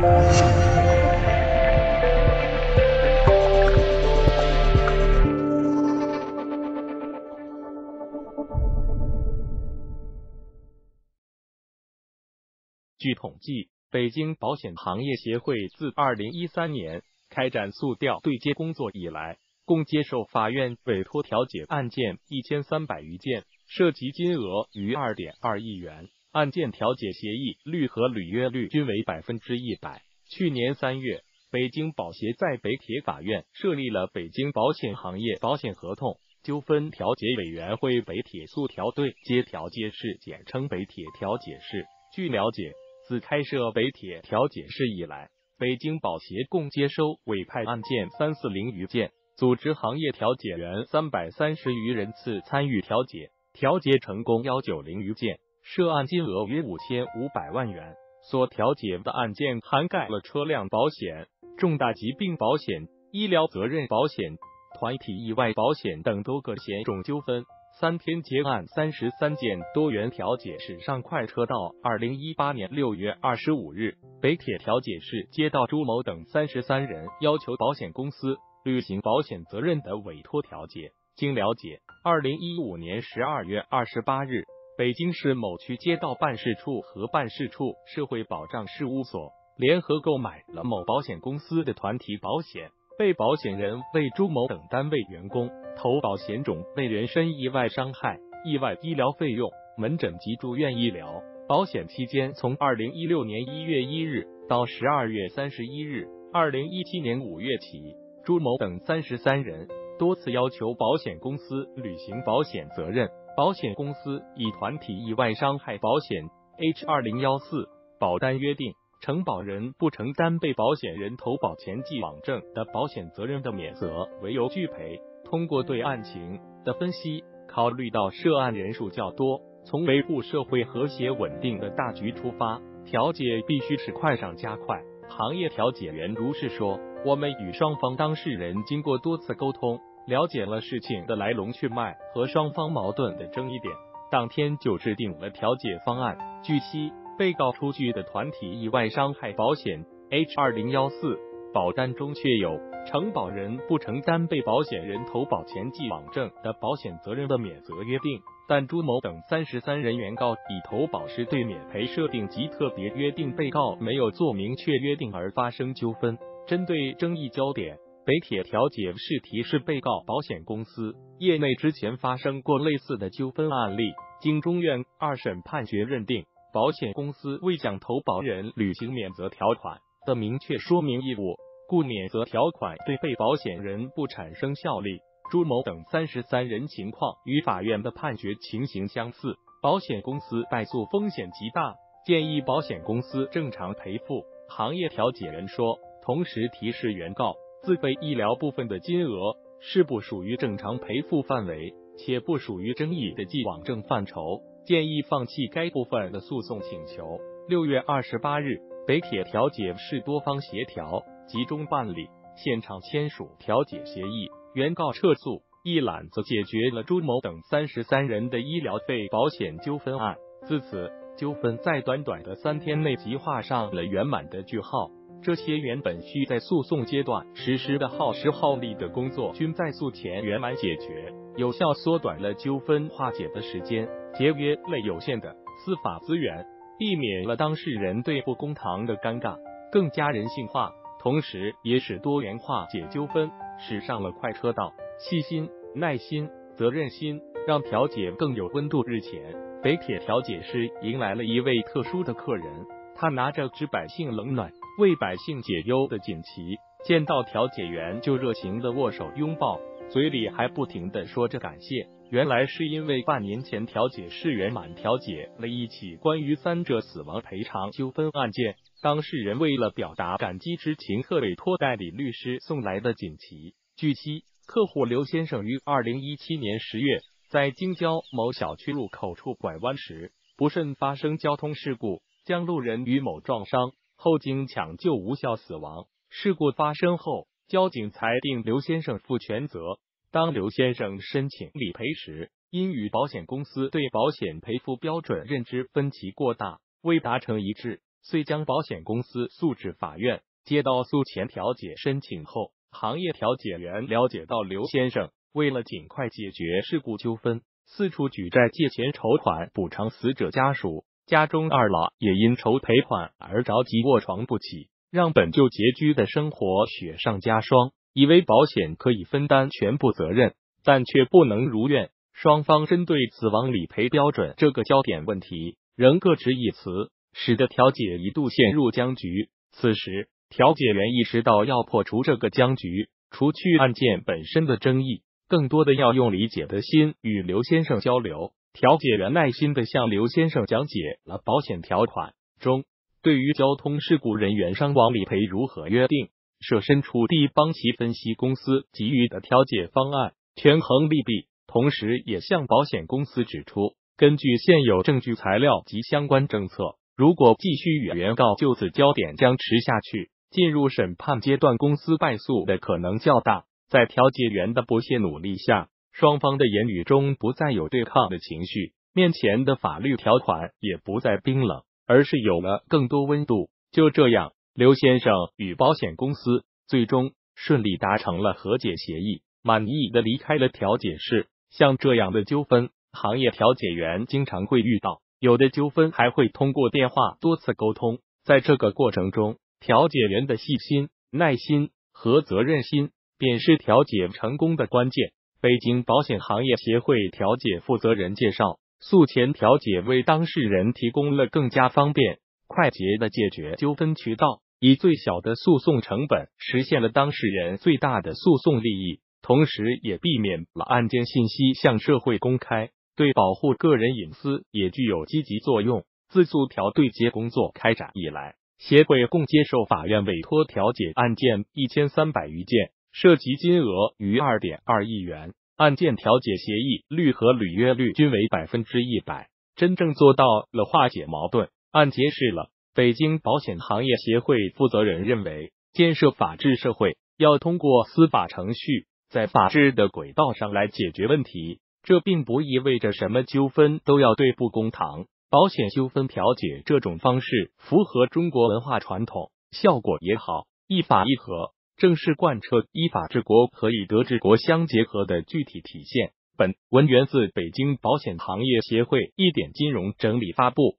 据统计，北京保险行业协会自二零一三年开展诉调对接工作以来，共接受法院委托调解案件一千三百余件，涉及金额逾二点二亿元，案件调解协议率和履约率均为百分之一百。去年三月，北京保协在北铁法院设立了北京保险行业保险合同纠纷调解委员会北铁诉调对接调解室，简称北铁调解室。据了解。自开设北铁调解室以来，北京保协共接收委派案件三四零余件，组织行业调解员三百三十余人次参与调解，调解成功幺九零余件，涉案金额约五千五百万元。所调解的案件涵盖了车辆保险、重大疾病保险、医疗责任保险、团体意外保险等多个险种纠纷。三天结案三十三件，多元调解史上快车道。二零一八年六月二十五日，北铁调解室接到朱某等三十三人要求保险公司履行保险责任的委托调解。经了解，二零一五年十二月二十八日，北京市某区街道办事处和办事处社会保障事务所联合购买了某保险公司的团体保险。被保险人为朱某等单位员工，投保险种为人身意外伤害、意外医疗费用、门诊及住院医疗。保险期间从二零一六年一月一日到十二月三十一日，二零一七年五月起，朱某等三十三人多次要求保险公司履行保险责任。保险公司以团体意外伤害保险 H 二零幺四保单约定。承保人不承担被保险人投保前既往症的保险责任的免责为由拒赔。通过对案情的分析，考虑到涉案人数较多，从维护社会和谐稳定的大局出发，调解必须是快上加快。行业调解员如是说：“我们与双方当事人经过多次沟通，了解了事情的来龙去脉和双方矛盾的争议点，当天就制定了调解方案。”据悉。被告出具的团体意外伤害保险 H 二零幺四保单中确有承保人不承担被保险人投保前既往症的保险责任的免责约定，但朱某等三十三人原告已投保时对免赔设定及特别约定，被告没有做明确约定而发生纠纷。针对争议焦点，北铁调解室提示被告保险公司，业内之前发生过类似的纠纷案例，经中院二审判决认定。保险公司未向投保人履行免责条款的明确说明义务，故免责条款对被保险人不产生效力。朱某等三十三人情况与法院的判决情形相似，保险公司败诉风险极大，建议保险公司正常赔付。行业调解人说，同时提示原告自费医疗部分的金额是不属于正常赔付范围，且不属于争议的既往症范畴。建议放弃该部分的诉讼请求。六月二十八日，北铁调解室多方协调，集中办理，现场签署调解协议，原告撤诉，一揽子解决了朱某等三十三人的医疗费保险纠纷案。自此，纠纷在短短的三天内即画上了圆满的句号。这些原本需在诉讼阶段实施的耗时耗力的工作，均在诉前圆满解决，有效缩短了纠纷化解的时间。节约了有限的司法资源，避免了当事人对簿公堂的尴尬，更加人性化，同时也使多元化解纠纷驶上了快车道。细心、耐心、责任心，让调解更有温度。日前，北铁调解室迎来了一位特殊的客人，他拿着“知百姓冷暖，为百姓解忧”的锦旗，见到调解员就热情的握手拥抱，嘴里还不停的说着感谢。原来是因为半年前调解室圆满调解了一起关于三者死亡赔偿纠纷案件，当事人为了表达感激之情，特委托代理律师送来的锦旗。据悉，客户刘先生于二零一七年十月在京郊某小区入口处拐弯时，不慎发生交通事故，将路人于某撞伤后，经抢救无效死亡。事故发生后，交警裁定刘先生负全责。当刘先生申请理赔时，因与保险公司对保险赔付标准认知分歧过大，未达成一致，遂将保险公司诉至法院。接到诉前调解申请后，行业调解员了解到刘先生为了尽快解决事故纠纷，四处举债借钱筹款补偿死者家属。家中二老也因筹赔款而着急卧床不起，让本就拮据的生活雪上加霜。以为保险可以分担全部责任，但却不能如愿。双方针对死亡理赔标准这个焦点问题仍各执一词，使得调解一度陷入僵局。此时，调解员意识到要破除这个僵局，除去案件本身的争议，更多的要用理解的心与刘先生交流。调解员耐心的向刘先生讲解了保险条款中对于交通事故人员伤亡理赔如何约定，设身处地帮其分析公司给予的调解方案，权衡利弊，同时也向保险公司指出，根据现有证据材料及相关政策，如果继续与原告就此焦点僵持下去，进入审判阶段，公司败诉的可能较大。在调解员的不懈努力下。双方的言语中不再有对抗的情绪，面前的法律条款也不再冰冷，而是有了更多温度。就这样，刘先生与保险公司最终顺利达成了和解协议，满意的离开了调解室。像这样的纠纷，行业调解员经常会遇到，有的纠纷还会通过电话多次沟通。在这个过程中，调解员的细心、耐心和责任心，便是调解成功的关键。北京保险行业协会调解负责人介绍，诉前调解为当事人提供了更加方便、快捷的解决纠纷渠道，以最小的诉讼成本实现了当事人最大的诉讼利益，同时也避免了案件信息向社会公开，对保护个人隐私也具有积极作用。自诉调对接工作开展以来，协会共接受法院委托调解案件一千三百余件。涉及金额逾二点二亿元，案件调解协议率和履约率均为百分之一百，真正做到了化解矛盾。案揭示了北京保险行业协会负责人认为，建设法治社会要通过司法程序，在法治的轨道上来解决问题。这并不意味着什么纠纷都要对簿公堂。保险纠纷调解这种方式符合中国文化传统，效果也好，一法一和。正是贯彻依法治国和以德治国相结合的具体体现。本文源自北京保险行业协会一点金融整理发布。